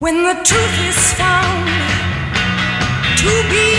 When the truth is found to be